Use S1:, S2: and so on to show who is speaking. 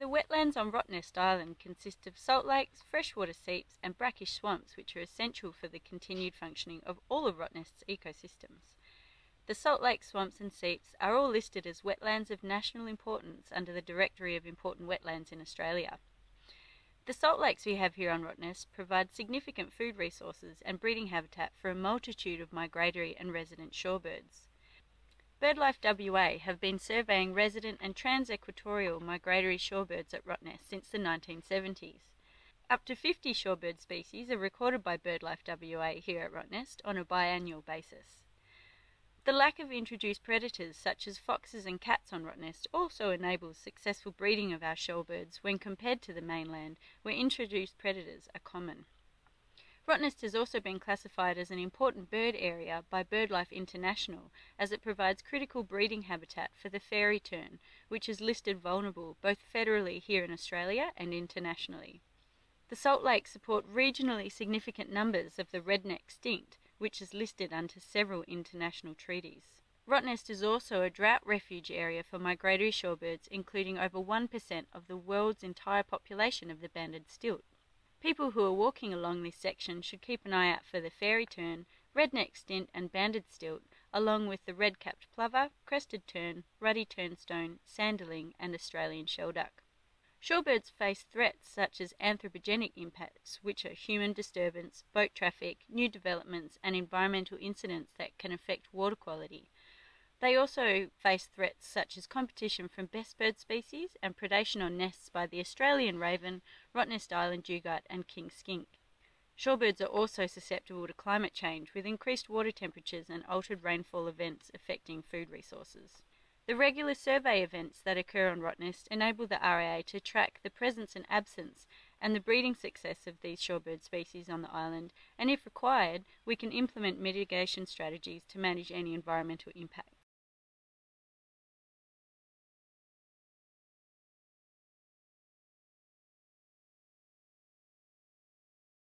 S1: The wetlands on Rottnest Island consist of salt lakes, freshwater seeps, and brackish swamps, which are essential for the continued functioning of all of Rottnest's ecosystems. The salt lake swamps and seeps are all listed as wetlands of national importance under the Directory of Important Wetlands in Australia. The salt lakes we have here on Rottnest provide significant food resources and breeding habitat for a multitude of migratory and resident shorebirds. BirdLife WA have been surveying resident and trans-equatorial migratory shorebirds at Rottnest since the 1970s. Up to 50 shorebird species are recorded by BirdLife WA here at Rottnest on a biannual basis. The lack of introduced predators such as foxes and cats on Rottnest also enables successful breeding of our shorebirds when compared to the mainland where introduced predators are common. Rottnest has also been classified as an important bird area by BirdLife International as it provides critical breeding habitat for the fairy tern, which is listed vulnerable both federally here in Australia and internationally. The Salt Lakes support regionally significant numbers of the redneck stint, which is listed under several international treaties. Rottnest is also a drought refuge area for migratory shorebirds, including over 1% of the world's entire population of the banded stilt. People who are walking along this section should keep an eye out for the fairy tern, redneck stint and banded stilt, along with the red-capped plover, crested tern, ruddy turnstone, sanderling and Australian shelduck. Shorebirds face threats such as anthropogenic impacts, which are human disturbance, boat traffic, new developments and environmental incidents that can affect water quality. They also face threats such as competition from best bird species and predation on nests by the Australian raven, Rottnest Island dugite and king skink. Shorebirds are also susceptible to climate change with increased water temperatures and altered rainfall events affecting food resources. The regular survey events that occur on Rottnest enable the RIA to track the presence and absence and the breeding success of these shorebird species on the island, and if required, we can implement mitigation strategies to manage any environmental impact.